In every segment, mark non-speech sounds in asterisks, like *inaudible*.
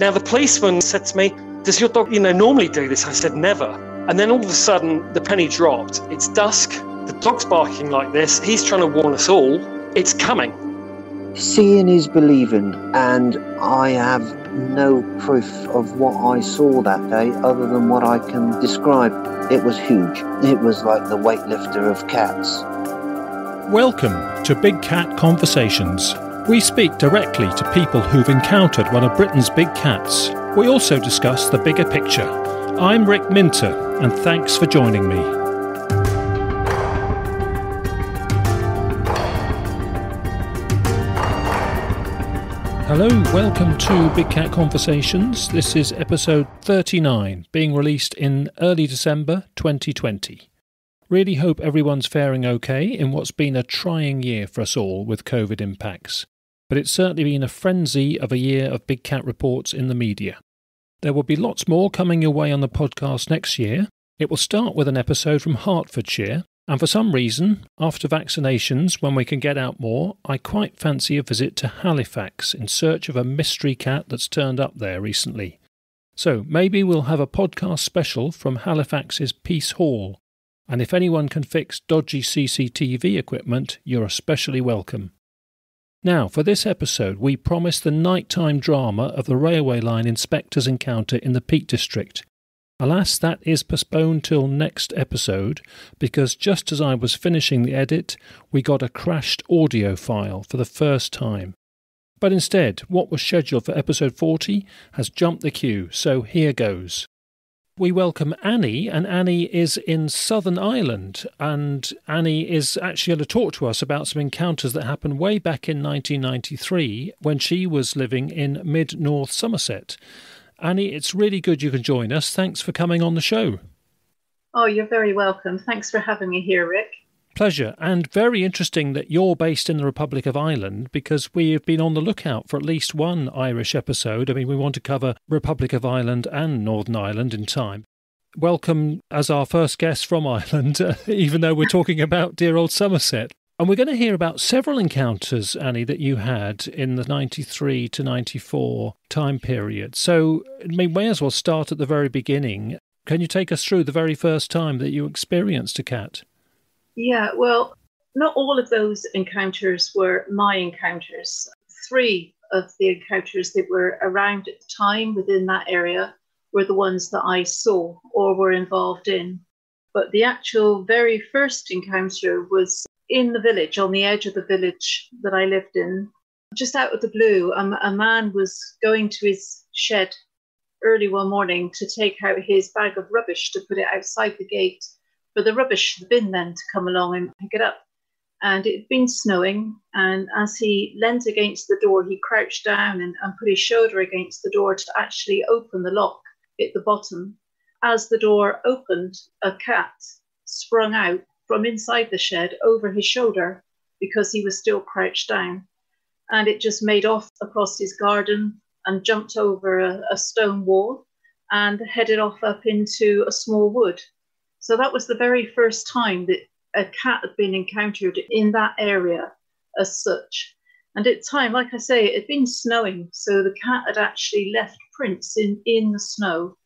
Now, the policeman said to me, Does your dog, you know, normally do this? I said, Never. And then all of a sudden, the penny dropped. It's dusk. The dog's barking like this. He's trying to warn us all. It's coming. Seeing is believing, and I have no proof of what I saw that day other than what I can describe. It was huge. It was like the weightlifter of cats. Welcome to Big Cat Conversations. We speak directly to people who've encountered one of Britain's big cats. We also discuss the bigger picture. I'm Rick Minter, and thanks for joining me. Hello, welcome to Big Cat Conversations. This is episode 39, being released in early December 2020. Really hope everyone's faring okay in what's been a trying year for us all with COVID impacts but it's certainly been a frenzy of a year of big cat reports in the media. There will be lots more coming your way on the podcast next year. It will start with an episode from Hertfordshire, and for some reason, after vaccinations, when we can get out more, I quite fancy a visit to Halifax in search of a mystery cat that's turned up there recently. So maybe we'll have a podcast special from Halifax's Piece Hall. And if anyone can fix dodgy CCTV equipment, you're especially welcome. Now, for this episode, we promise the nighttime drama of the railway line inspector's encounter in the Peak District. Alas, that is postponed till next episode because just as I was finishing the edit, we got a crashed audio file for the first time. But instead, what was scheduled for episode 40 has jumped the queue, so here goes we welcome Annie, and Annie is in Southern Ireland. And Annie is actually going to talk to us about some encounters that happened way back in 1993 when she was living in mid North Somerset. Annie, it's really good you can join us. Thanks for coming on the show. Oh, you're very welcome. Thanks for having me here, Rick. Pleasure, and very interesting that you're based in the Republic of Ireland because we have been on the lookout for at least one Irish episode. I mean, we want to cover Republic of Ireland and Northern Ireland in time. Welcome as our first guest from Ireland, *laughs* even though we're talking about dear old Somerset. And we're going to hear about several encounters, Annie, that you had in the 93 to 94 time period. So we may as well start at the very beginning. Can you take us through the very first time that you experienced a cat? Yeah, well, not all of those encounters were my encounters. Three of the encounters that were around at the time within that area were the ones that I saw or were involved in. But the actual very first encounter was in the village, on the edge of the village that I lived in. Just out of the blue, a, a man was going to his shed early one morning to take out his bag of rubbish to put it outside the gate for the rubbish bin then to come along and pick it up. And it had been snowing, and as he leant against the door, he crouched down and, and put his shoulder against the door to actually open the lock at the bottom. As the door opened, a cat sprung out from inside the shed over his shoulder because he was still crouched down. And it just made off across his garden and jumped over a, a stone wall and headed off up into a small wood so that was the very first time that a cat had been encountered in that area as such. And at time, like I say, it had been snowing, so the cat had actually left prints in, in the snow,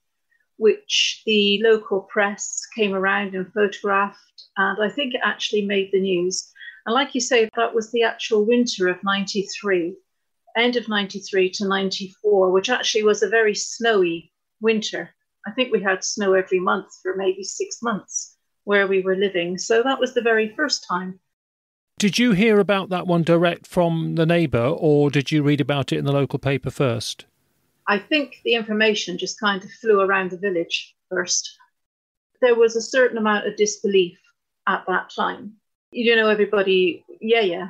which the local press came around and photographed. And I think it actually made the news. And like you say, that was the actual winter of 93, end of 93 to 94, which actually was a very snowy winter. I think we had snow every month for maybe six months where we were living. So that was the very first time. Did you hear about that one direct from the neighbour, or did you read about it in the local paper first? I think the information just kind of flew around the village first. There was a certain amount of disbelief at that time. You know, everybody, yeah, yeah,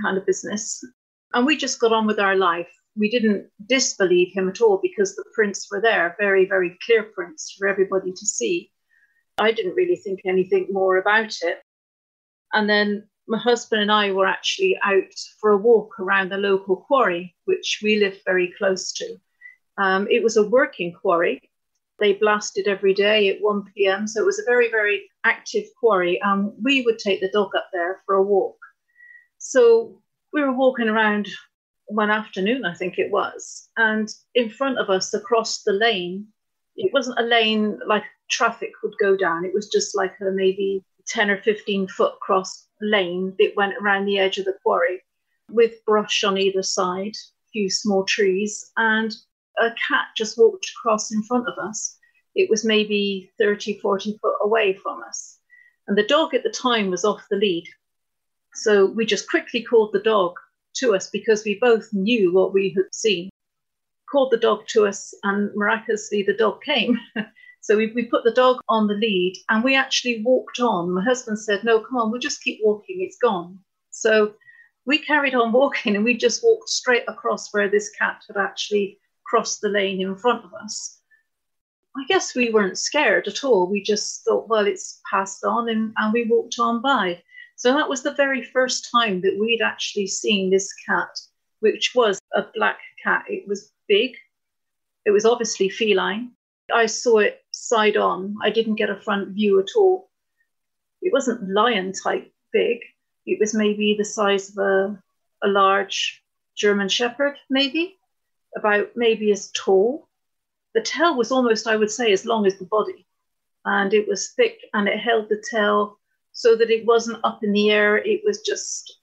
kind of business. And we just got on with our life we didn't disbelieve him at all because the prints were there, very, very clear prints for everybody to see. I didn't really think anything more about it. And then my husband and I were actually out for a walk around the local quarry, which we live very close to. Um, it was a working quarry. They blasted every day at 1 p.m. So it was a very, very active quarry. And we would take the dog up there for a walk. So we were walking around one afternoon, I think it was. And in front of us, across the lane, it wasn't a lane like traffic would go down. It was just like a maybe 10 or 15 foot cross lane that went around the edge of the quarry with brush on either side, a few small trees, and a cat just walked across in front of us. It was maybe 30, 40 foot away from us. And the dog at the time was off the lead. So we just quickly called the dog to us because we both knew what we had seen. Called the dog to us, and miraculously, the dog came. *laughs* so we, we put the dog on the lead and we actually walked on. My husband said, No, come on, we'll just keep walking, it's gone. So we carried on *laughs* walking and we just walked straight across where this cat had actually crossed the lane in front of us. I guess we weren't scared at all. We just thought, well, it's passed on, and, and we walked on by. So that was the very first time that we'd actually seen this cat, which was a black cat. It was big, it was obviously feline. I saw it side on. I didn't get a front view at all. It wasn't lion type big. It was maybe the size of a, a large German Shepherd, maybe, about maybe as tall. The tail was almost, I would say, as long as the body. And it was thick and it held the tail so that it wasn't up in the air. It was just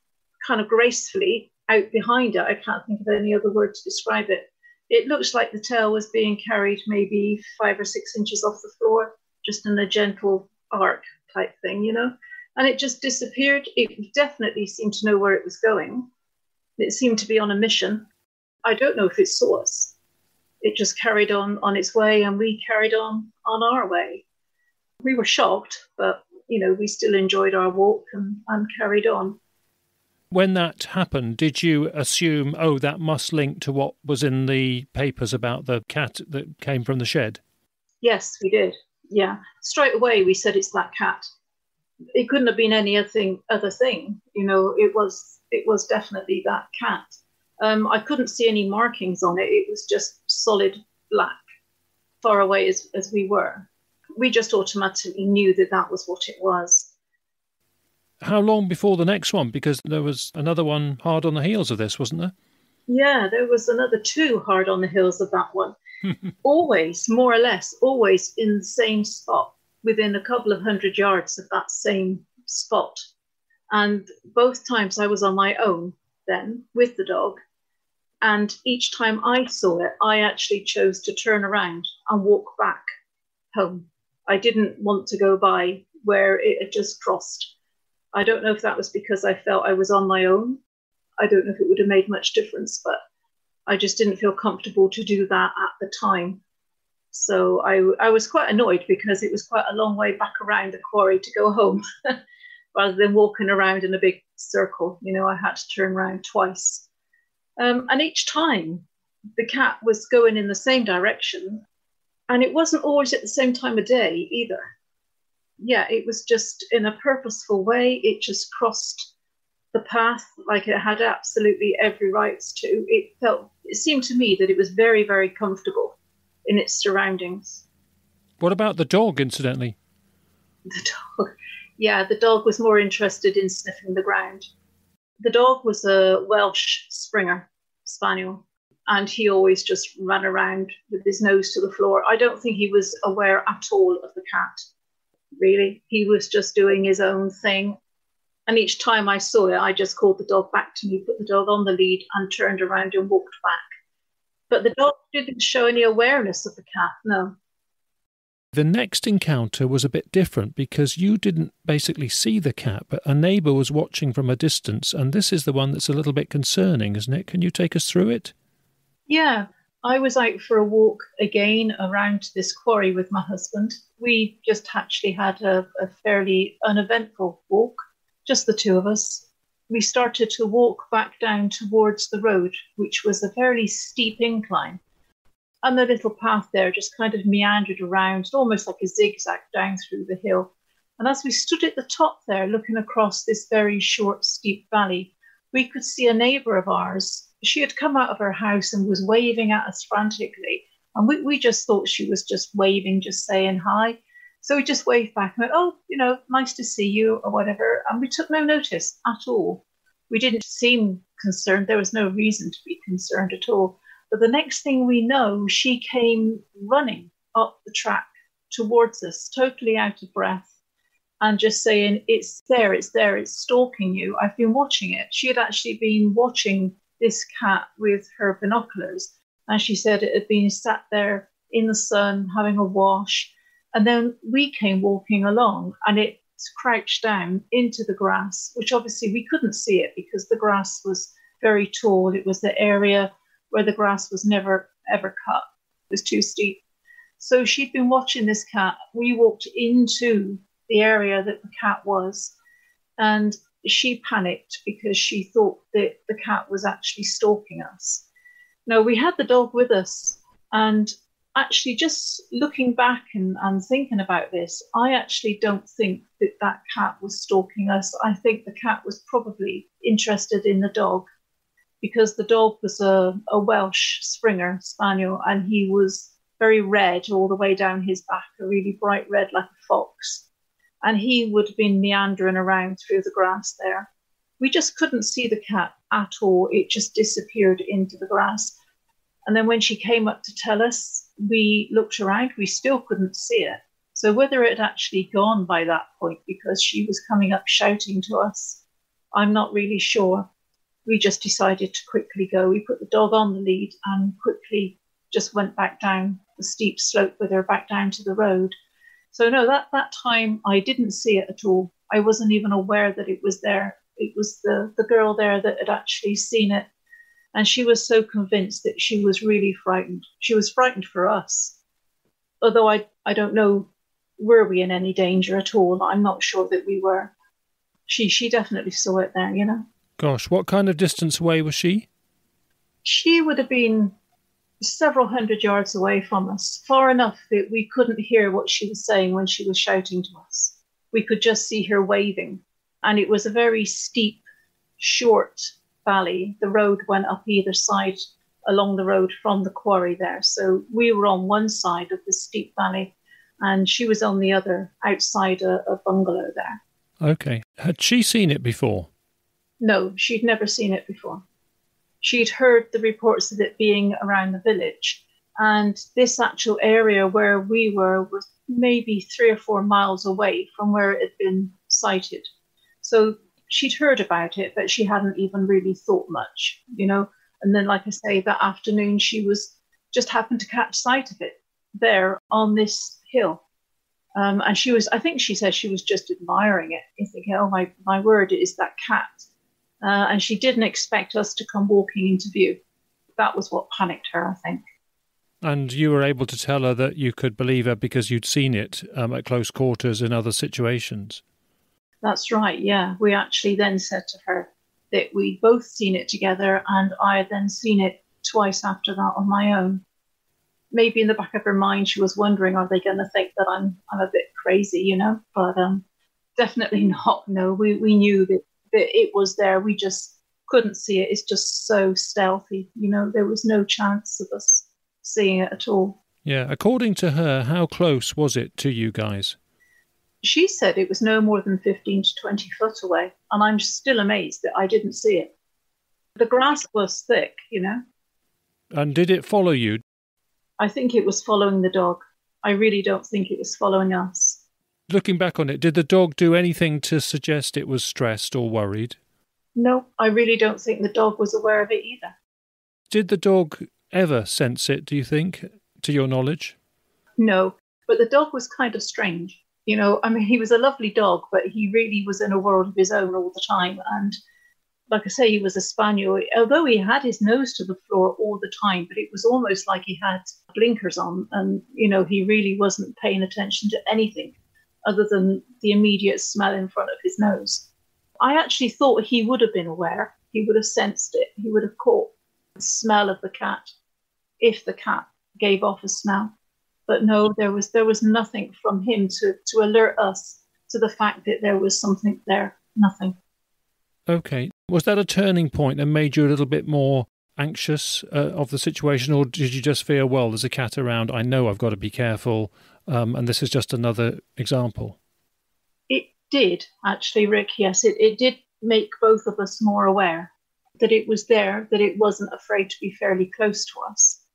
kind of gracefully out behind it. I can't think of any other word to describe it. It looks like the tail was being carried maybe five or six inches off the floor, just in a gentle arc type thing, you know? And it just disappeared. It definitely seemed to know where it was going. It seemed to be on a mission. I don't know if it saw us. It just carried on on its way, and we carried on on our way. We were shocked, but you know, we still enjoyed our walk and, and carried on. When that happened, did you assume, oh, that must link to what was in the papers about the cat that came from the shed? Yes, we did. Yeah. Straight away, we said it's that cat. It couldn't have been any other thing. Other thing, you know, it was it was definitely that cat. Um, I couldn't see any markings on it. It was just solid black, far away as, as we were we just automatically knew that that was what it was. How long before the next one? Because there was another one hard on the heels of this, wasn't there? Yeah, there was another two hard on the heels of that one. *laughs* always, more or less, always in the same spot, within a couple of hundred yards of that same spot. And both times I was on my own then with the dog. And each time I saw it, I actually chose to turn around and walk back home. I didn't want to go by where it had just crossed. I don't know if that was because I felt I was on my own. I don't know if it would have made much difference, but I just didn't feel comfortable to do that at the time. So I, I was quite annoyed because it was quite a long way back around the quarry to go home *laughs* rather than walking around in a big circle. You know, I had to turn around twice. Um, and each time the cat was going in the same direction and it wasn't always at the same time of day either. Yeah, it was just in a purposeful way. It just crossed the path like it had absolutely every rights to. It felt, it seemed to me that it was very, very comfortable in its surroundings. What about the dog, incidentally? The dog, yeah, the dog was more interested in sniffing the ground. The dog was a Welsh Springer Spaniel and he always just ran around with his nose to the floor. I don't think he was aware at all of the cat, really. He was just doing his own thing. And each time I saw it, I just called the dog back to me, put the dog on the lead, and turned around and walked back. But the dog didn't show any awareness of the cat, no. The next encounter was a bit different because you didn't basically see the cat, but a neighbour was watching from a distance, and this is the one that's a little bit concerning, isn't it? Can you take us through it? Yeah, I was out for a walk again around this quarry with my husband. We just actually had a, a fairly uneventful walk, just the two of us. We started to walk back down towards the road, which was a fairly steep incline. And the little path there just kind of meandered around, almost like a zigzag down through the hill. And as we stood at the top there, looking across this very short, steep valley, we could see a neighbour of ours she had come out of her house and was waving at us frantically. And we, we just thought she was just waving, just saying hi. So we just waved back and went, Oh, you know, nice to see you, or whatever. And we took no notice at all. We didn't seem concerned. There was no reason to be concerned at all. But the next thing we know, she came running up the track towards us, totally out of breath, and just saying, It's there, it's there, it's stalking you. I've been watching it. She had actually been watching this cat with her binoculars, and she said it had been sat there in the sun having a wash. And then we came walking along, and it crouched down into the grass, which obviously we couldn't see it because the grass was very tall. It was the area where the grass was never ever cut. It was too steep. So she'd been watching this cat. We walked into the area that the cat was, and she panicked because she thought that the cat was actually stalking us. No, we had the dog with us, and actually, just looking back and, and thinking about this, I actually don't think that that cat was stalking us. I think the cat was probably interested in the dog because the dog was a, a Welsh Springer Spaniel and he was very red all the way down his back, a really bright red like a fox. And he would have been meandering around through the grass there. We just couldn't see the cat at all. It just disappeared into the grass. And then when she came up to tell us, we looked around, we still couldn't see it. So whether it had actually gone by that point because she was coming up shouting to us, I'm not really sure we just decided to quickly go. We put the dog on the lead and quickly just went back down the steep slope with her back down to the road. So no, that that time I didn't see it at all. I wasn't even aware that it was there. It was the the girl there that had actually seen it, and she was so convinced that she was really frightened. She was frightened for us, although I I don't know were we in any danger at all. I'm not sure that we were. She she definitely saw it there, you know. Gosh, what kind of distance away was she? She would have been several hundred yards away from us, far enough that we couldn't hear what she was saying when she was shouting to us. We could just see her waving. And it was a very steep, short valley. The road went up either side along the road from the quarry there. So we were on one side of the steep valley and she was on the other outside a, a bungalow there. Okay. Had she seen it before? No, she'd never seen it before. She'd heard the reports of it being around the village, and this actual area where we were was maybe three or four miles away from where it had been sighted. So she'd heard about it, but she hadn't even really thought much, you know. And then, like I say, that afternoon she was just happened to catch sight of it there on this hill. Um, and she was, I think she said she was just admiring it. You think, oh my, my word, it is that cat uh, and she didn't expect us to come walking into view. That was what panicked her, I think. And you were able to tell her that you could believe her because you'd seen it um, at close quarters in other situations. That's right, yeah. We actually then said to her that we'd both seen it together, and I had then seen it twice after that on my own. Maybe in the back of her mind, she was wondering, are they going to think that I'm I'm a bit crazy, you know? But um, definitely *laughs* not. No, we, we knew that that it was there. We just couldn't see it. It's just so stealthy. You know, there was no chance of us seeing it at all. Yeah. According to her, how close was it to you guys? She said it was no more than 15 to 20 foot away. And I'm still amazed that I didn't see it. The grass was thick, you know. And did it follow you? I think it was following the dog. I really don't think it was following us looking back on it, did the dog do anything to suggest it was stressed or worried? No, I really don't think the dog was aware of it either. Did the dog ever sense it, do you think, to your knowledge? No, but the dog was kind of strange. You know, I mean, he was a lovely dog, but he really was in a world of his own all the time. And like I say, he was a spaniel, although he had his nose to the floor all the time, but it was almost like he had blinkers on. And, you know, he really wasn't paying attention to anything other than the immediate smell in front of his nose. I actually thought he would have been aware. He would have sensed it. He would have caught the smell of the cat if the cat gave off a smell. But no, there was there was nothing from him to, to alert us to the fact that there was something there. Nothing. Okay. Was that a turning point that made you a little bit more anxious uh, of the situation, or did you just feel, well, there's a cat around, I know I've got to be careful, um, and this is just another example? It did, actually, Rick, yes. It, it did make both of us more aware. that it was there, that it wasn't afraid to be fairly close to us.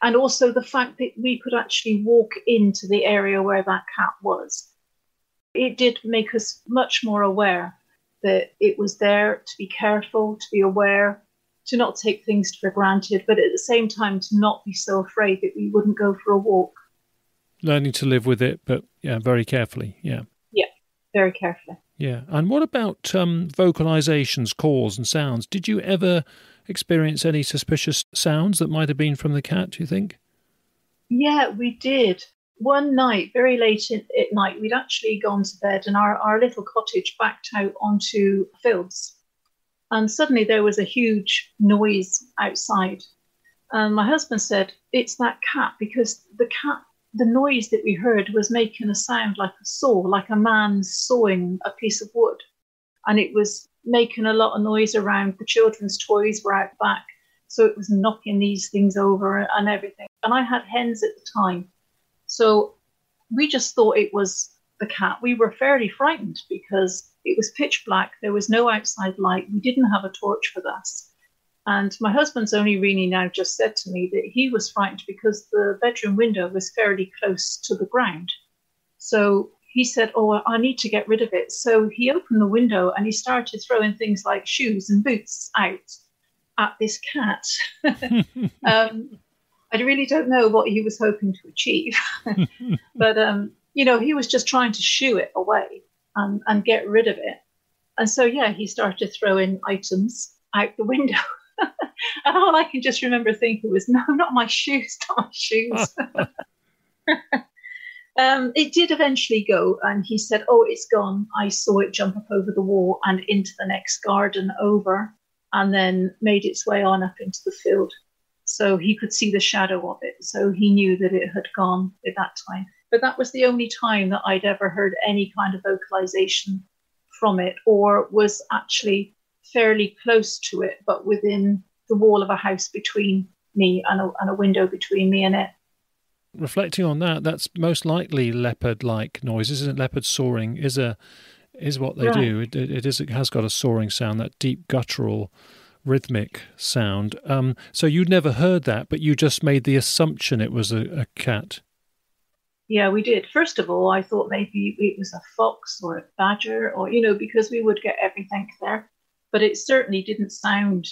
And also the fact that we could actually walk into the area where that cat was. It did make us much more aware that it was there to be careful, to be aware, to not take things for granted, but at the same time to not be so afraid that we wouldn't go for a walk. Learning to live with it, but yeah, very carefully. Yeah. Yeah, very carefully. Yeah. And what about um, vocalizations, calls, and sounds? Did you ever experience any suspicious sounds that might have been from the cat, do you think? Yeah, we did. One night, very late in, at night, we'd actually gone to bed and our, our little cottage backed out onto fields. And suddenly there was a huge noise outside. And my husband said, It's that cat because the cat, the noise that we heard was making a sound like a saw, like a man sawing a piece of wood. And it was making a lot of noise around. The children's toys were out back. So it was knocking these things over and everything. And I had hens at the time. So we just thought it was the cat. We were fairly frightened because it was pitch black. There was no outside light. We didn't have a torch with us. And my husband's only really now just said to me that he was frightened because the bedroom window was fairly close to the ground. So he said, Oh, I need to get rid of it. So he opened the window and he started throwing things like shoes and boots out at this cat. *laughs* um, I really don't know what he was hoping to achieve. *laughs* but, um, you know, he was just trying to shoo it away and, and get rid of it. And so, yeah, he started throwing items out the window. *laughs* and *laughs* all I can just remember thinking was, no, not my shoes, *laughs* not my shoes. *laughs* um, it did eventually go, and he said, oh, it's gone. I saw it jump up over the wall and into the next garden over, and then made its way on up into the field. So he could see the shadow of it. So he knew that it had gone at that time. But that was the only time that I'd ever heard any kind of vocalization from it or was actually fairly close to it, but within the wall of a house between me and a, and a window between me and it. Reflecting on that, that's most likely leopard-like noises, isn't it? Leopard sawing is a is what they do. It, it, it is it has got a sawing sound, that deep guttural rhythmic sound. Um, so you'd never heard that, but you just made the assumption it was a, a cat. Yeah, we did. First of all, I thought maybe it was a fox or a badger, or, you know, because we would get everything there. But it certainly didn't sound,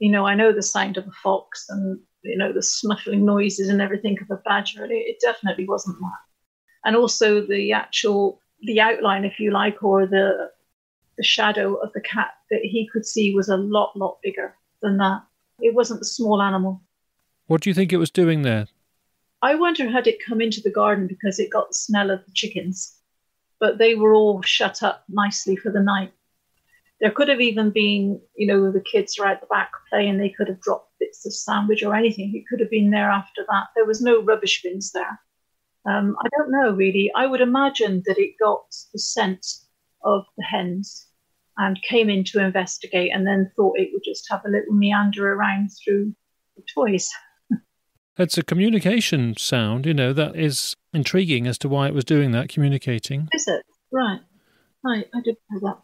you know, I know the sound of a fox and, you know, the snuffling noises and everything of a badger. It, it definitely wasn't that. And also the actual, the outline, if you like, or the, the shadow of the cat that he could see was a lot, lot bigger than that. It wasn't a small animal. What do you think it was doing there? I wonder had it come into the garden because it got the smell of the chickens, but they were all shut up nicely for the night. There could have even been, you know, the kids are at the back playing, they could have dropped bits of sandwich or anything. It could have been there after that. There was no rubbish bins there. Um, I don't know really. I would imagine that it got the scent of the hens and came in to investigate and then thought it would just have a little meander around through the toys. *laughs* It's a communication sound, you know, that is intriguing as to why it was doing that, communicating. Is it? Right. I, I didn't know that.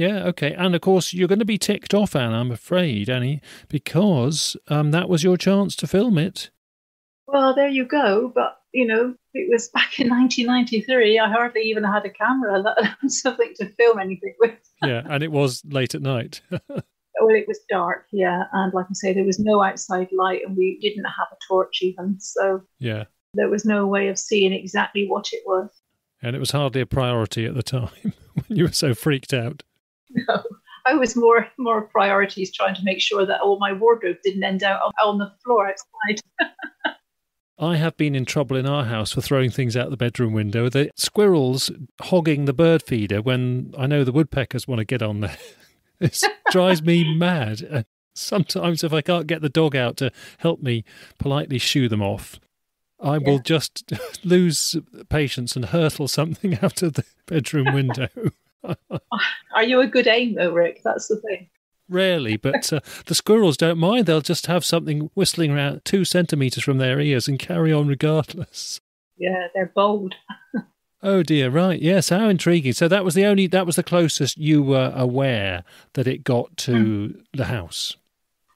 Yeah, okay. And of course, you're going to be ticked off, Anne, I'm afraid, Annie, because um, that was your chance to film it. Well, there you go. But, you know, it was back in 1993. I hardly even had a camera, let alone *laughs* something to film anything with. yeah, and it was late at night. *laughs* well, it was dark, yeah, and like I say, there was no outside light, and we didn't have a torch even, so yeah, there was no way of seeing exactly what it was. And it was hardly a priority at the *laughs* time when you were so freaked out. No, *laughs* I was more more priorities trying to make sure that all my wardrobe didn't end out on the floor outside. *laughs* I have been in trouble in our house for throwing things out the bedroom window. The squirrels hogging the bird feeder when I know the woodpeckers want to get on there. *laughs* It drives me mad. Sometimes, if I can't get the dog out to help me politely shoo them off, I yeah. will just lose patience and hurtle something out of the bedroom window. *laughs* Are you a good aim, though, Rick? That's the thing. Rarely, but uh, the squirrels don't mind. They'll just have something whistling around two centimetres from their ears and carry on regardless. Yeah, they're bold. Oh dear, right. Yes, how intriguing. So that was the only that was the closest you were aware that it got to mm. the house.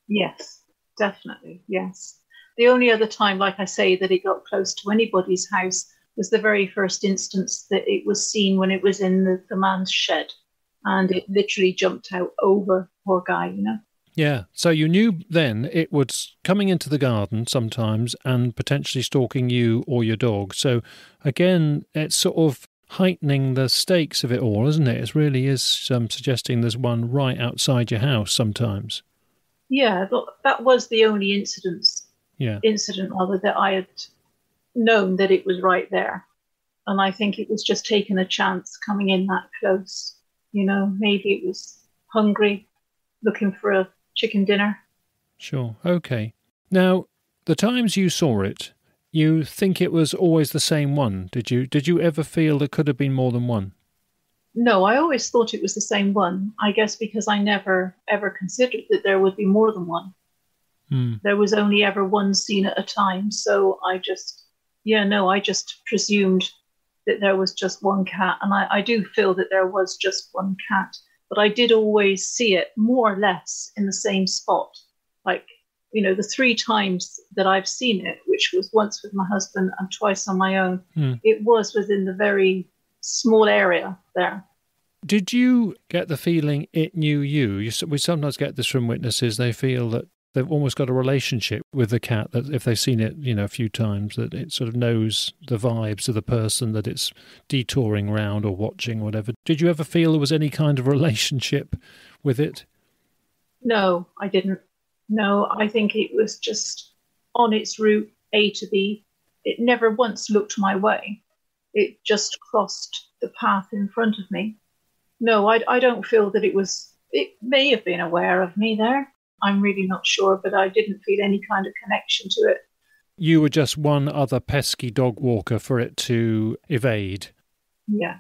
Yes, definitely. Yes. The only other time, like I say, that it got close to anybody's house was the very first instance that it was seen when it was in the, the man's shed. And it literally jumped out over poor guy, you know. Yeah. So you knew then it was coming into the garden sometimes and potentially stalking you or your dog. So again, it's sort of heightening the stakes of it all, isn't it? It really is um, suggesting there's one right outside your house sometimes. Yeah, that was the only incident. Yeah. Incident rather that I had known that it was right there, and I think it was just taking a chance coming in that close. You know, maybe it was hungry, looking for a chicken dinner. Sure. Okay. Now, the times you saw it, you think it was always the same one, did you? Did you ever feel there could have been more than one? No, I always thought it was the same one. I guess because I never ever considered that there would be more than one. Hmm. There was only ever one scene at a time, so I just, yeah, no, I just presumed that there was just one cat, and I, I do feel that there was just one cat but I did always see it more or less in the same spot. Like, you know, the three times that I've seen it, which was once with my husband and twice on my own, mm. it was within the very small area there. Did you get the feeling it knew you? you? We sometimes get this from witnesses. They feel that they've almost got a relationship with the cat that if they've seen it, you know, a few times, that it sort of knows the vibes of the person that it's detouring round or watching, or whatever. Did you ever feel there was any kind of *laughs* relationship with it? No, I didn't. No, I think it was just on its route A to B. It never once looked my way. It just crossed the path in front of me. No, I, I don't feel that it was. It may have been aware of me there I'm really not sure, but I didn't feel any kind of connection to it. You were just one other pesky dog walker for it to evade. Yeah.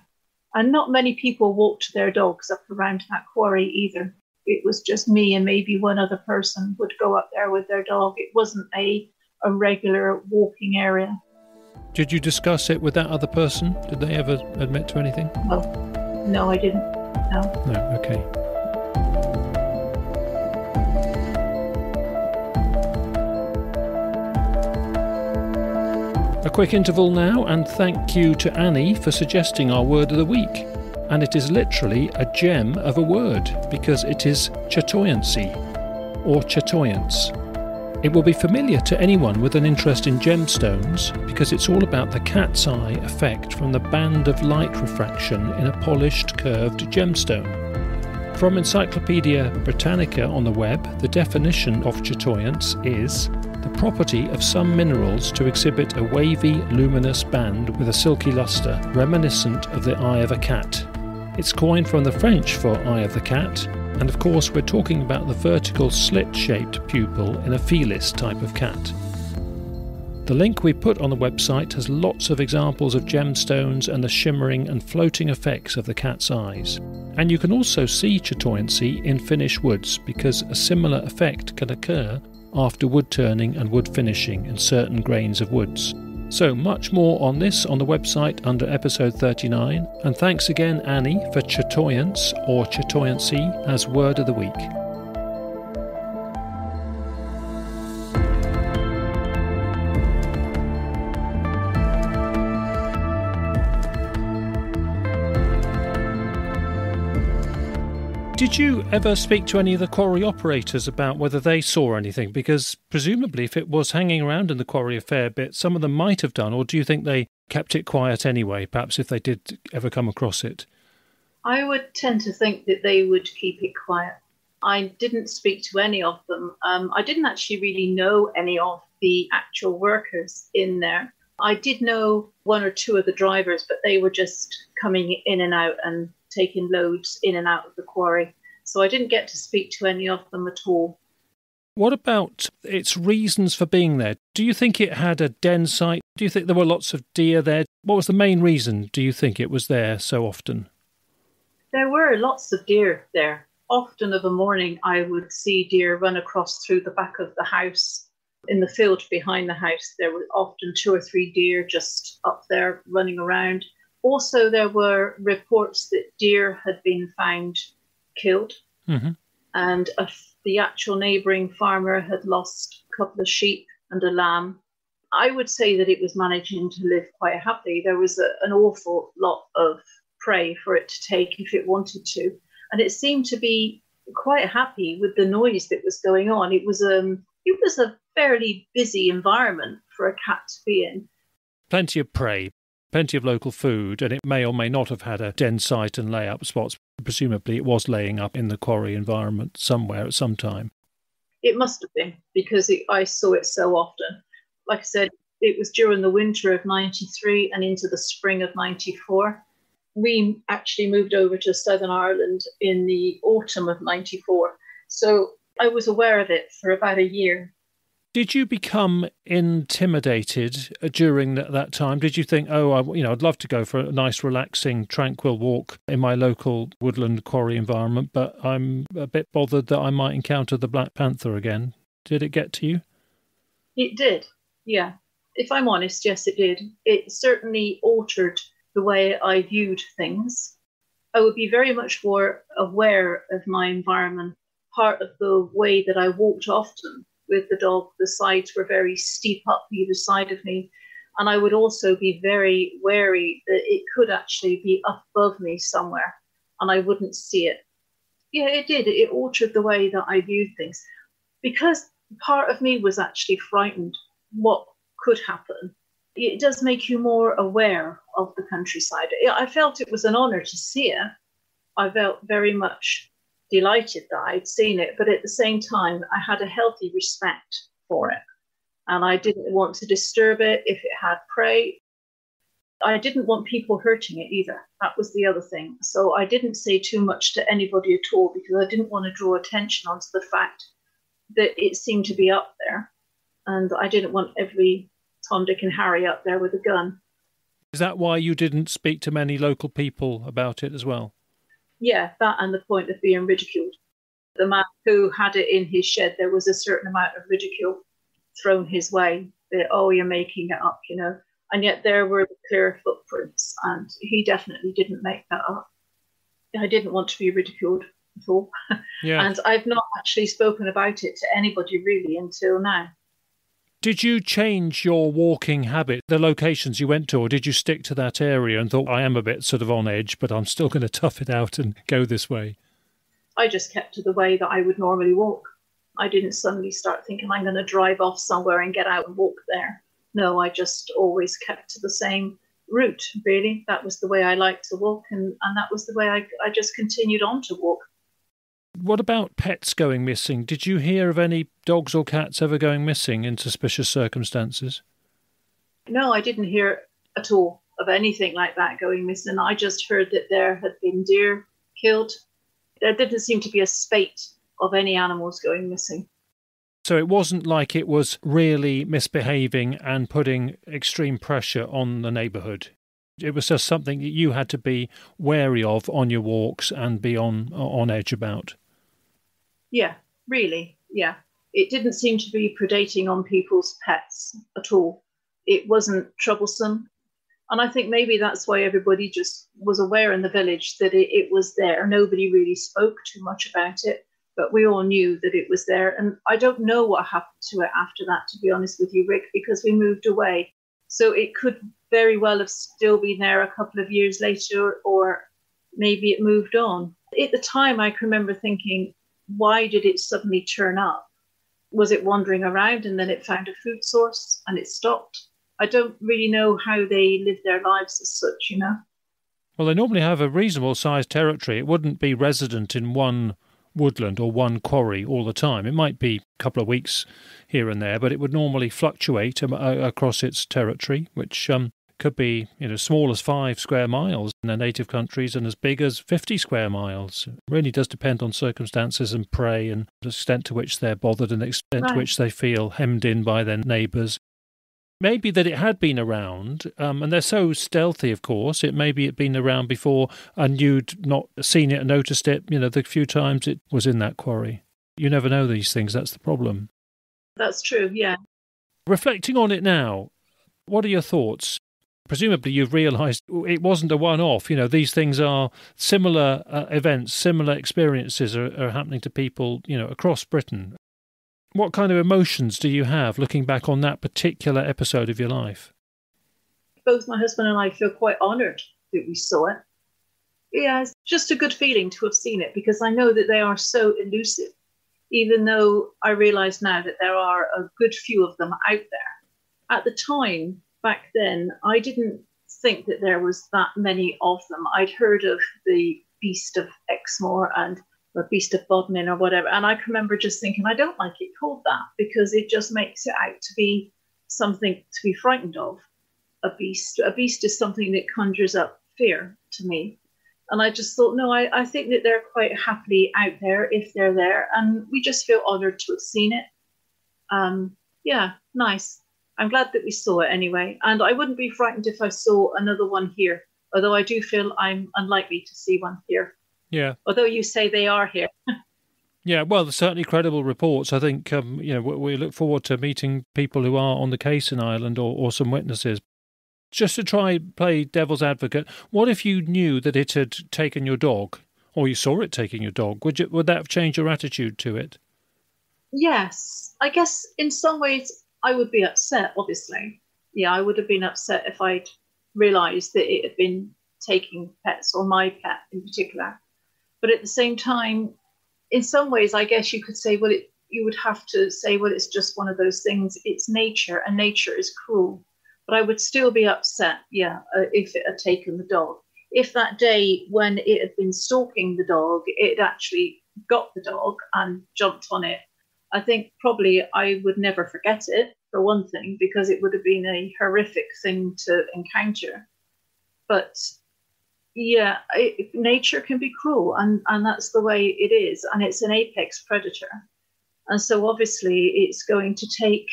And not many people walked their dogs up around that quarry either. It was just me and maybe one other person would go up there with their dog. It wasn't a, a regular walking area. Did you discuss it with that other person? Did they ever admit to anything? No. No, I didn't. No. No, okay. Quick interval now, and thank you to Annie for suggesting our word of the week. And it is literally a gem of a word because it is chatoyancy or chatoyance. It will be familiar to anyone with an interest in gemstones because it's all about the cat's eye effect from the band of light refraction in a polished, curved gemstone. From Encyclopaedia Britannica on the web, the definition of chatoyance is the property of some minerals to exhibit a wavy, luminous band with a silky lustre, reminiscent of the eye of a cat. It's coined from the French for eye of the cat, and of course, we're talking about the vertical slit shaped pupil in a Felis type of cat. The link we put on the website has lots of examples of gemstones and the shimmering and floating effects of the cat's eyes. And you can also see chatoyancy in Finnish woods because a similar effect can occur after wood turning and wood finishing in certain grains of woods. So much more on this on the website under episode 39. And thanks again, Annie, for chatoyance or chatoyancy as word of the week. Did you ever speak to any of the quarry operators about whether they saw anything? Because presumably, if it was hanging around in the quarry a fair bit, some of them might have done, or do you think they kept it quiet anyway, perhaps if they did ever come across it? I would tend to think that they would keep it quiet. I didn't speak to any of them. Um, I didn't actually really know any of the actual workers in there. I did know one or two of the drivers, but they were just coming in and out and taking loads in and out of the quarry. So I didn't get to speak to any of them at all. What about its reasons for being there? Do you think it had a den site? Do you think there were lots of deer there? What was the main reason, do you think, it was there so often? There were lots of deer there. Often of a morning, I would see deer run across through the back of the house. In the field behind the house, there were often two or three deer just up there running around. Also, there were reports that deer had been found killed, hmm and a, the actual neighbouring farmer had lost a couple of sheep and a lamb. I would say that it was managing to live quite happily. There was a, an awful lot of prey for it to take if it wanted to, and it seemed to be quite happy with the noise that was going on. It was um, it was a fairly busy environment for a cat to be in. Plenty of prey, plenty of local food, and it may or may not have had a den site and lay up spots. Presumably, it was laying up in the quarry environment somewhere at some time. It must have been because it, I saw it so often. Like I said, it was during the winter of 93 and into the spring of 94. We actually moved over to Southern Ireland in the autumn of 94. So I was aware of it for about a year. Did you become intimidated uh, during that, time? Did you think, oh, I, you know, I'd love to go for a nice, relaxing, tranquil walk in my local woodland quarry environment, but I'm a bit bothered that I might encounter the black panther again? Did it get to you? It did, yeah. If I'm honest, yes, it did. It certainly altered the way I viewed things. I would be very much more aware of my environment. Part of the way that I walked often with the dog, the sides were very steep up either side of me. And I would also be very wary that it could actually be up above me somewhere and I wouldn't see it. Yeah, it did. It altered the way that I viewed things because part of me was actually frightened what could happen. It does make you more aware of the countryside. I felt it was an honor to see it. I felt very much delighted that I'd seen it, but at the same time, I had a healthy respect for it. And I didn't want to disturb it if it had prey. I didn't want people hurting it either. That was the other thing. So I didn't say too much to anybody at all because I didn't want to draw attention onto the fact that it seemed to be up there. And I didn't want every Tom, Dick, and Harry up there with a gun. Is that why you didn't speak to many local people about it as well? Yeah, that and the point of being ridiculed. The man who had it in his shed, there was a certain amount of ridicule thrown his way that, oh, you're making it up, you know. And yet there were clear footprints, and he definitely didn't make that up. I didn't want to be ridiculed at all. *laughs* Yeah. and I've not actually spoken about it to anybody really until now. Did you change your walking habit, the locations you went to, or did you stick to that area and thought, I am a bit sort of on edge, but I'm still going *laughs* to tough it out and go this way? I just kept to the way that I would normally walk. I didn't suddenly start thinking I'm going to drive off somewhere and get out and walk there. No, I just always kept to the same route, really. That was the way I liked to walk, and, and that was the way I, I just continued on to walk. What about pets going missing? Did you hear of any dogs or cats ever going missing in suspicious circumstances? No, I didn't hear at all of anything like that going missing. I just heard that there had been deer killed. There didn't seem to be a spate of any animals going missing. So it wasn't like it was really misbehaving and putting extreme pressure on the neighbourhood. It was just something that you had to be wary of on your walks and be on on edge about. Yeah, really. Yeah. It didn't seem to be predating on people's pets at all. It wasn't troublesome. And I think maybe that's why everybody just was aware in the village that it, it was there. Nobody really spoke too much about it, but we all knew that it was there. And I don't know what happened to it after that, to be honest with you, Rick, because we moved away. So it could very well have still been there a couple of years later, or maybe it moved on. At the time, I can remember thinking, why did it suddenly turn up? Was it wandering around and then it found a food source and it stopped? I don't really know how they live their lives as such, you know. Well, they normally have a reasonable sized territory. It wouldn't be resident in one woodland or one quarry all the time. It might be a couple of weeks here and there, but it would normally fluctuate um, across its territory, which um, could be you know small as five square miles in their native countries and as big as 50 square miles. It really does depend on circumstances and prey and the extent to which they're bothered and the extent Right. to which they feel hemmed in by their neighbours. Maybe that it had been around, um, and they're so stealthy, of course. It maybe it'd been around before, and you'd not seen it and noticed it. You know, the few times it was in that quarry. You never know these things. That's the problem. That's true, yeah. Reflecting on it now, what are your thoughts? Presumably you've realised it wasn't a one-off. You know, these things are similar uh, events, similar experiences are, are happening to people, you know, across Britain. What kind of emotions do you have looking back on that particular episode of your life? Both my husband and I feel quite honoured that we saw it. Yeah, it's just a good feeling to have seen it because I know that they are so elusive, even though I realise now that there are a good few of them out there. At the time, back then, I didn't think that there was that many of them. I'd heard of the Beast of Exmoor and the Beast of Bodmin or whatever, and I can remember just thinking, I don't like it called that because it just makes it out to be something to be frightened of. A beast. A beast is something that conjures up fear to me. And I just thought, no, I, I think that they're quite happily out there if they're there. And we just feel honored to have seen it. Um, yeah, nice. I'm glad that we saw it anyway. And I wouldn't be frightened if I saw another one here, although I do feel I'm unlikely to see one here. Yeah. Although you say they are here. *laughs* yeah, well, there's certainly credible reports. I think um, you know we look forward to meeting people who are on the case in Ireland or, or some witnesses. Just to try play devil's advocate, what if you knew that it had taken your dog, or you saw it taking your dog? Would you, would that have changed your attitude to it? Yes, I guess in some ways I would be upset, obviously. Yeah, I would have been upset if I'd realised that it had been taking pets or my pet in particular. But at the same time, in some ways, I guess you could say, well, it, you would have to say, well, it's just one of those things. It's nature, and nature is cruel. But I would still be upset, yeah, uh, if it had taken the dog. If that day when it had been stalking the dog, it actually got the dog and jumped on it I think probably I would never forget it, for one thing, because it would have been a horrific thing to encounter. But yeah, it, nature can be cruel, and, and that's the way it is. And it's an apex predator. And so obviously it's going to take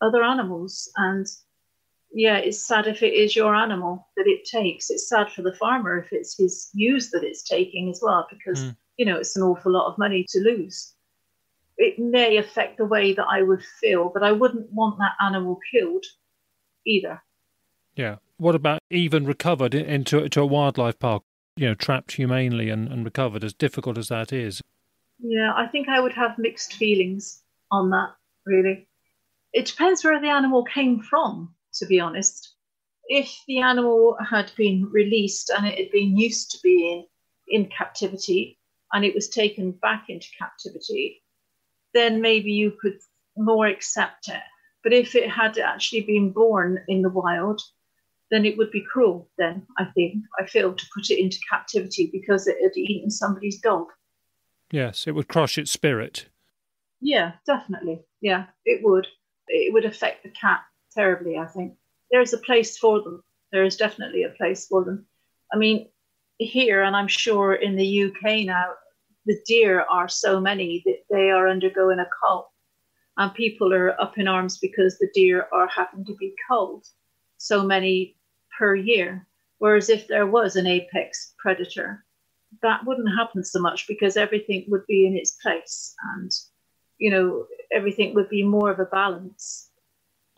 other animals. And yeah, it's sad if it is your animal that it takes. It's sad for the farmer if it's his ewes that it's taking as well, because, mm. you know, it's an awful lot of money to lose it may affect the way that I would feel, but I wouldn't want that animal killed either. Yeah. What about even recovered into, into a wildlife park, you know, trapped humanely and, and recovered, as difficult as that is? Yeah, I think I would have mixed feelings on that, really. It depends where the animal came from, to be honest. If the animal had been released and it had been used to being in captivity and it was taken back into captivity, then maybe you could more accept it. But if it had actually been born in the wild, then it would be cruel, then, I think. I feel to put it into captivity because it had eaten somebody's dog. Yes, it would crush its spirit. Yeah, definitely. Yeah, it would. It would affect the cat terribly, I think. There's a place for them. There is definitely a place for them. I mean, here, and I'm sure in the UK now, the deer are so many that they are undergoing a cull. And people are up in arms because the deer are having to be culled so many per year. Whereas if there was an apex predator, that wouldn't happen so much because everything would be in its place and, you know, everything would be more of a balance.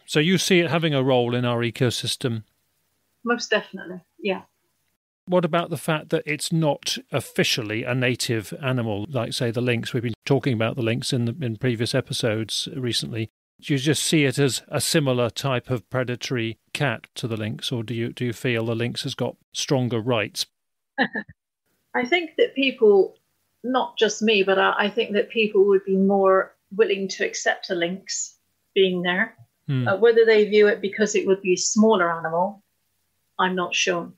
So you see it having a role in our ecosystem? Most definitely, yeah. What about the fact that it's not officially a native animal, like, say, the lynx? We've been talking about the lynx in, the, in previous episodes recently. Do you just see it as a similar type of predatory cat to the lynx, or do you, do you feel the lynx has got stronger rights? *laughs* I think that people, not just me, but I, I, think that people would be more willing to accept a lynx being there. Hmm. Uh, whether they view it because it would be a smaller animal, I'm not sure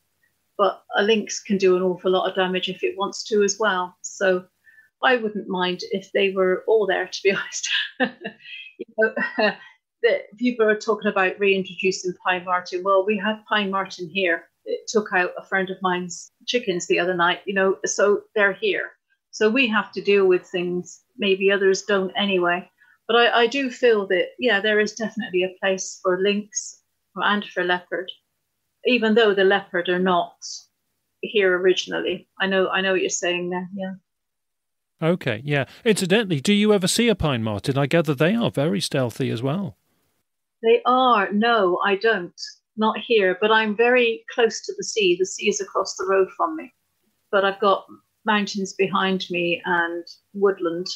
but a lynx can do an awful lot of damage if it wants to as well. So I wouldn't mind if they were all there, to be *laughs* honest. you know, *laughs* that people are talking about reintroducing pine marten. Well, we had pine marten here. It took out a friend of mine's chickens the other night, you know, so they're here. So we have to deal with things maybe others don't anyway. But I, I do feel that, yeah, there is definitely a place for lynx and for leopard even though the leopard are not here originally. I know I know what you're saying there, yeah. Okay, yeah. Incidentally, do you ever see a pine marten? I gather they are very stealthy as well. They are. No, I don't. not here, but I'm very close to the sea. The sea is across the road from me, but I've got mountains behind me and woodland.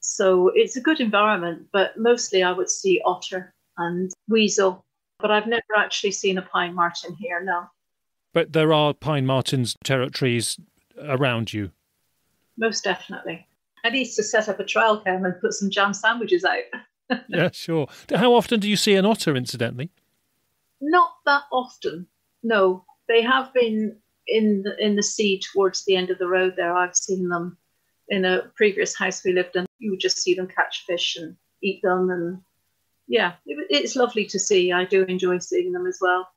So it's a good environment, but mostly I would see otter and weasel. But I've never actually seen a pine marten here, no. But there are pine martens territories around you. Most definitely. I need to set up a trail cam and put some jam sandwiches out. *laughs* yeah, sure. How often do you see an otter, incidentally? Not that often. No, they have been in the, in the sea towards the end of the road. There, I've seen them in a previous house we lived in. You would just see them catch fish and eat them, and yeah, it, it's lovely to see. I do enjoy seeing them as well.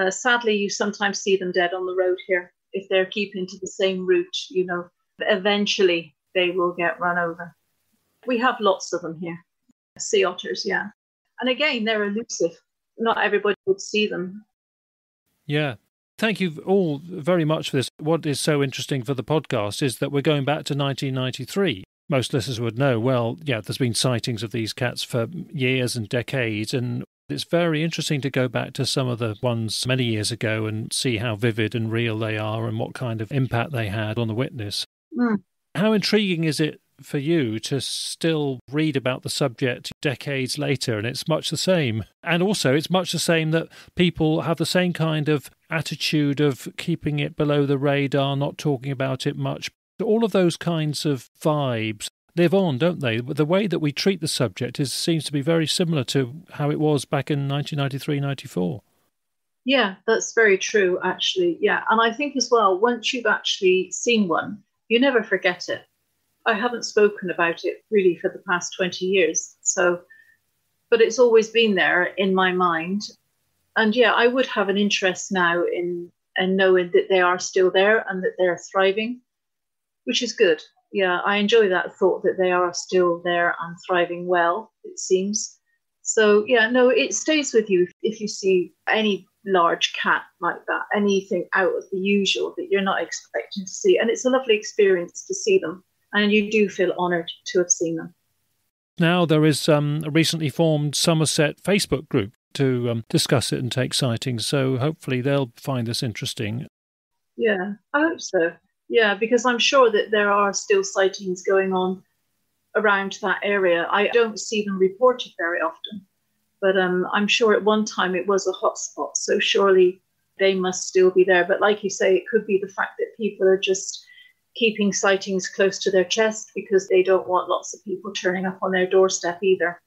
Uh, sadly, you sometimes see them dead on the road here if they're keeping to the same route. You know, eventually they will get run over. We have lots of them here. Sea otters, yeah. And again, they're elusive. Not everybody would see them. Yeah. Thank you all very much for this. What is so interesting for the podcast is that we're going back to 1993. Most listeners would know, well, yeah, there's been sightings of these cats for years and decades, and it's very interesting to go back to some of the ones many years ago and see how vivid and real they are and what kind of impact they had on the witness. Mm. How intriguing is it for you to still read about the subject decades later and it's much the same? And also, it's much the same that people have the same kind of attitude of keeping it below the radar, not talking about it much. All of those kinds of vibes live on, don't they? The way that we treat the subject is seems to be very similar to how it was back in 1993 94. Yeah, that's very true, actually. Yeah. And I think as well, once you've actually seen one, you never forget it. I haven't spoken about it really for the past 20 years. So, but it's always been there in my mind. And yeah, I would have an interest now in, in knowing that they are still there and that they're thriving, which is good. Yeah, I enjoy that thought that they are still there and thriving well, it seems. So, yeah, no, it stays with you if you see any large cat like that, anything out of the usual that you're not expecting to see. And it's a lovely experience to see them. And you do feel honoured to have seen them. Now there is um, a recently formed Somerset Facebook group to um, discuss it and take sightings. So hopefully they'll find this interesting. Yeah, I hope so. Yeah, because I'm sure that there are still sightings going on around that area. I don't see them reported very often. But um, I'm sure at one time it was a hotspot, so surely they must still be there. But like you say, it could be the fact that people are just keeping sightings close to their chest because they don't want lots of people turning up on their doorstep either.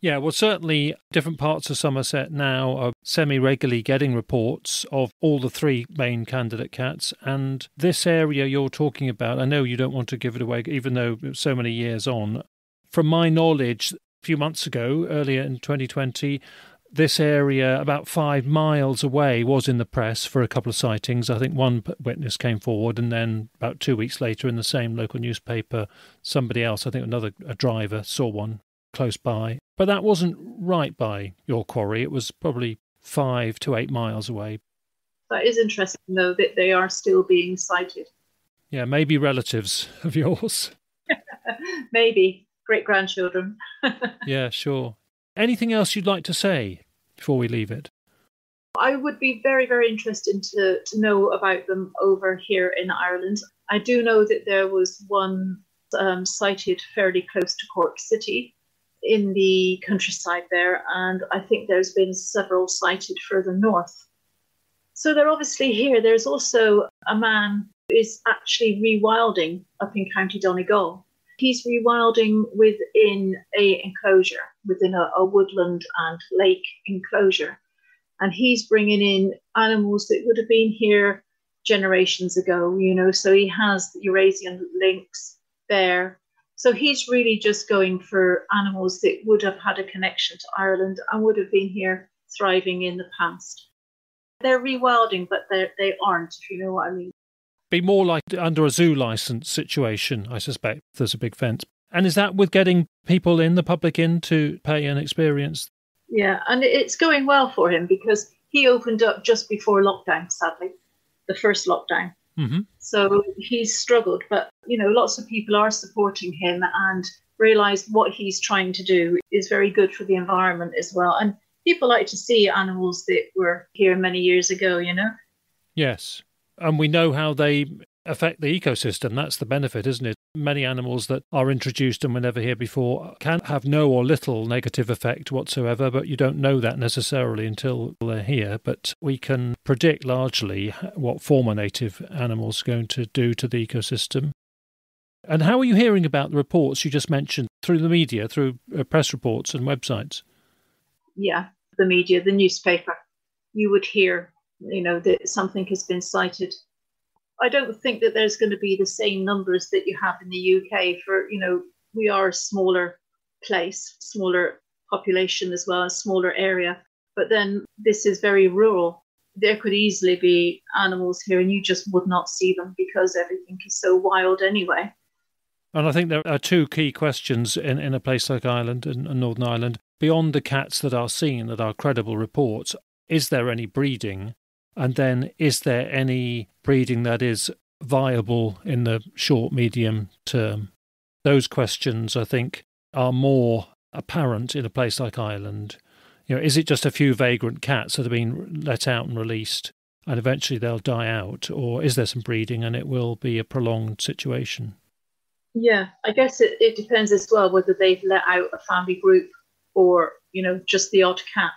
Yeah, well, certainly different parts of Somerset now are semi regularly getting reports of all the three main candidate cats. And this area you're talking about, I know you don't want to give it away, even though so many years on. From my knowledge, a few months ago, earlier in 2020, this area, about five miles away, was in the press for a couple of sightings. I think one witness came forward, and then about two weeks later, in the same local newspaper, somebody else, I think another a driver, saw one close by. But that wasn't right by your quarry. It was probably five to eight miles away. That is interesting, though, that they are still being sighted. Yeah, maybe relatives of yours. *laughs* maybe great grandchildren. *laughs* yeah, sure. Anything else you'd like to say before we leave it? I would be very, very interested to, to know about them over here in Ireland. I do know that there was one um, sighted fairly close to Cork City in the countryside there, and I think there's been several sighted further north. So they're obviously here. There's also a man who is actually rewilding up in County Donegal he's rewilding within a enclosure, within a, a woodland and lake enclosure. And he's bringing in animals that would have been here generations ago, you know. So he has the Eurasian lynx there. So he's really just going for animals that would have had a connection to Ireland and would have been here thriving in the past. They're rewilding, but they they aren't, if you know what I mean be more like under a zoo license situation, I suspect. There's a big fence. And is that with getting people in, the public in to pay and experience? Yeah, and it's going well for him because he opened up just before lockdown, sadly, the first lockdown. Mm-hmm. So he's struggled, but you know, lots of people are supporting him and realize what he's trying to do is very good for the environment as well. And people like to see animals that were here many years ago, you know? Yes. And we know how they affect the ecosystem. That's the benefit, isn't it? Many animals that are introduced and were never here before can have no or little negative effect whatsoever, but you don't know that necessarily until they're here. But we can predict largely what former native animals are going to do to the ecosystem. And how are you hearing about the reports you just mentioned through the media, through uh, press reports and websites? Yeah, the media, the newspaper. You would hear, you know, that something has been sighted I don't think that there's going to be the same numbers that you have in the UK for, you know, we are a smaller place, smaller population as well, a smaller area. But then this is very rural. There could easily be animals here and you just would not see them because everything is so wild anyway. And I think there are two key questions in, in a place like Ireland and, and Northern Ireland. Beyond the cats that are seen, that are credible reports, is there any breeding? And then, is there any breeding that is viable in the short, medium term? Those questions, I think, are more apparent in a place like Ireland. You know, is it just a few vagrant cats that have been let out and released, and eventually they'll die out, or is there some breeding and it will be a prolonged situation? Yeah, I guess it, it depends as well whether they've let out a family group or you know just the odd cat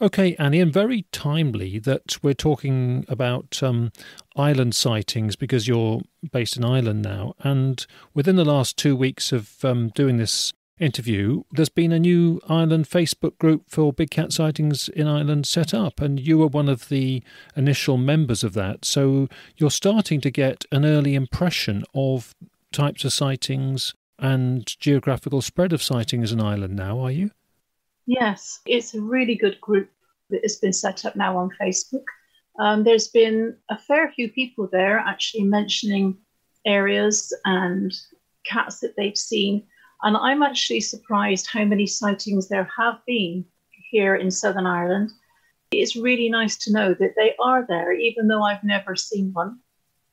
Okay, Annie, and very timely that we're talking about um, Ireland sightings because you're based in Ireland now. And within the last two weeks of um, doing this interview, there's been a new Ireland Facebook group for big cat sightings in Ireland set up, and you were one of the initial members of that. So you're starting to get an early impression of types of sightings and geographical spread of sightings in Ireland now, are you? Yes, it's a really good group that has been set up now on Facebook. Um, there's been a fair few people there actually mentioning areas and cats that they've seen. And I'm actually surprised how many sightings there have been here in Southern Ireland. It's really nice to know that they are there, even though I've never seen one.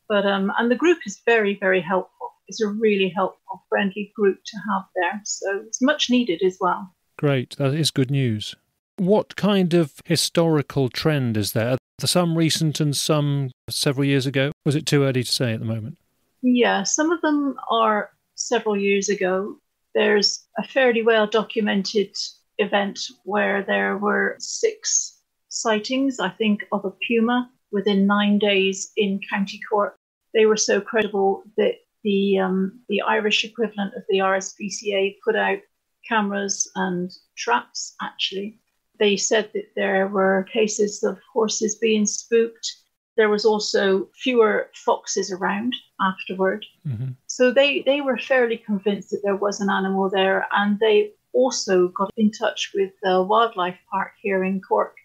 But um, and the group is very, very helpful. It's a really helpful, friendly group to have there. So it's much needed as well. Great. That is good news. What kind of historical trend is there? Some recent and some several years ago? Was it too early to say at the moment? Yeah, some of them are several years ago. There's a fairly well documented event where there were six sightings, I think, of a puma within nine days in County Cork. They were so credible that the um, the Irish equivalent of the RSPCA put out cameras and traps actually. They said that there were cases of horses being spooked. There was also fewer foxes around afterward. Mm-hmm. So they, they were fairly convinced that there was an animal there. And they also got in touch with the wildlife park here in Cork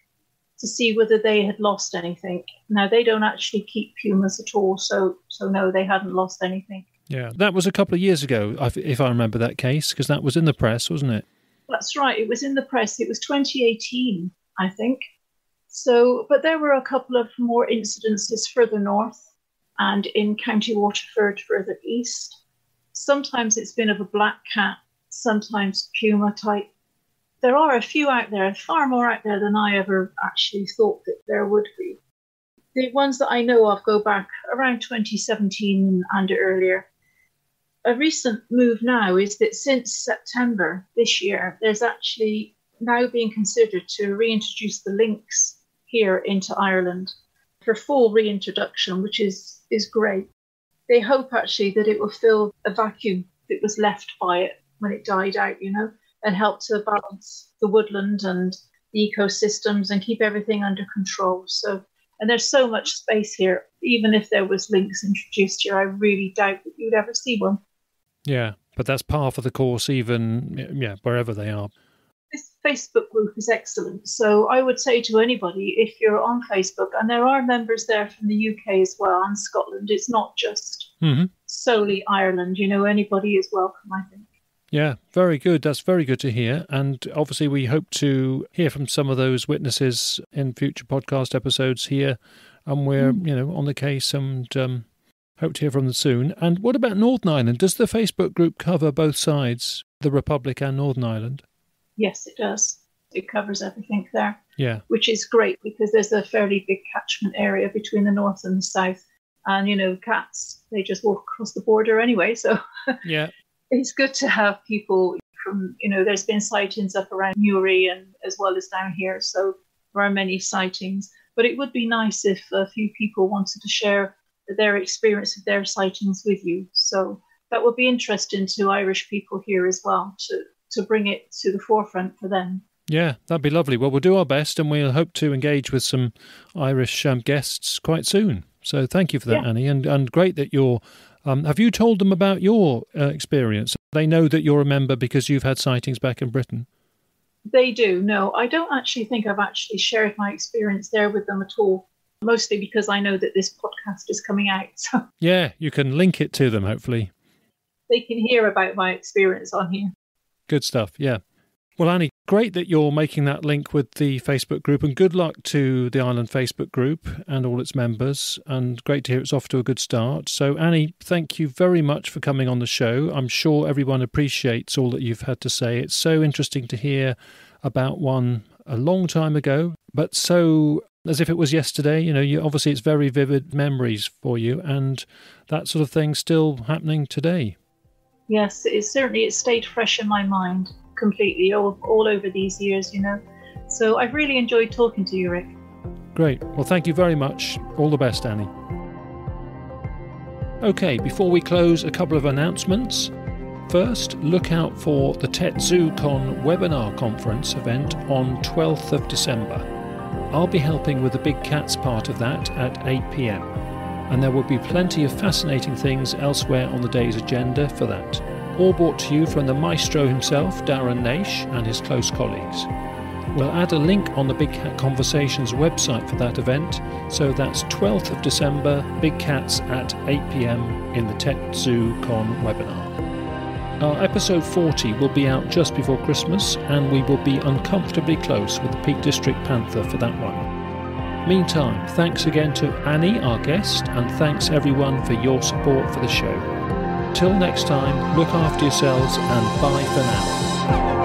to see whether they had lost anything. Now they don't actually keep pumas at all, so so no, they hadn't lost anything. Yeah, that was a couple of years ago, if I remember that case, because that was in the press, wasn't it? That's right. It was in the press. It was 2018, I think. So, but there were a couple of more incidences further north and in County Waterford further east. Sometimes it's been of a black cat, sometimes puma type. There are a few out there, far more out there than I ever actually thought that there would be. The ones that I know of go back around 2017 and earlier a recent move now is that since September this year, there's actually now being considered to reintroduce the lynx here into Ireland for full reintroduction, which is, is great. They hope actually that it will fill a vacuum that was left by it when it died out, you know, and help to balance the woodland and the ecosystems and keep everything under control. So, and there's so much space here. Even if there was lynx introduced here, I really doubt that you'd ever see one. Yeah, but that's par for the course, even yeah, wherever they are. This Facebook group is excellent. So I would say to anybody, if you're on Facebook, and there are members there from the UK as well and Scotland, it's not just mm-hmm. solely Ireland. You know, anybody is welcome. I think. Yeah, very good. That's very good to hear. And obviously, we hope to hear from some of those witnesses in future podcast episodes here. And we're, mm. you know, on the case and um, Hope to hear from them soon. And what about Northern Ireland? Does the Facebook group cover both sides, the Republic and Northern Ireland? Yes, it does. It covers everything there. Yeah. Which is great because there's a fairly big catchment area between the north and the south. And, you know, cats, they just walk across the border anyway. So *laughs* yeah. it's good to have people from, you know, there's been sightings up around Newry and as well as down here. So there are many sightings. But it would be nice if a few people wanted to share their experience of their sightings with you. So that would be interesting to Irish people here as well to, to bring it to the forefront for them. Yeah, that'd be lovely. Well, we'll do our best and we'll hope to engage with some Irish um, guests quite soon. So thank you for that, yeah. Annie. And, and great that you're. Um, have you told them about your uh, experience? They know that you're a member because you've had sightings back in Britain. They do. No, I don't actually think I've actually shared my experience there with them at all. Mostly because I know that this podcast is coming out. So *laughs* yeah, you can link it to them. Hopefully, they can hear about my experience on here. Good stuff. Yeah. Well, Annie, great that you're making that link with the Facebook group, and good luck to the Ireland Facebook group and all its members. And great to hear it's off to a good start. So, Annie, thank you very much for coming on the show. I'm sure everyone appreciates all that you've had to say. It's so interesting to hear about one a long time ago, but so as if it was yesterday. You know, you obviously it's very vivid memories for you, and that sort of thing still happening today. Yes, it certainly it stayed fresh in my mind completely all, all over these years, you know. So I've really enjoyed talking to you, Rick. Great. Well, thank you very much. All the best, Annie. Okay, before we close, a couple of announcements. First, look out for the TetZooCon webinar conference event on 12th of December. I'll be helping with the Big Cats part of that at 8 pm, and there will be plenty of fascinating things elsewhere on the day's agenda for that all brought to you from the maestro himself, Darren Naish, and his close colleagues. We'll add a link on the Big Cat Conversations website for that event, so that's 12th of December, Big Cats at 8pm in the Tech Zoo Con webinar. Our episode 40 will be out just before Christmas, and we will be uncomfortably close with the Peak District Panther for that one. Meantime, thanks again to Annie, our guest, and thanks everyone for your support for the show. Till next time, look after yourselves and bye for now.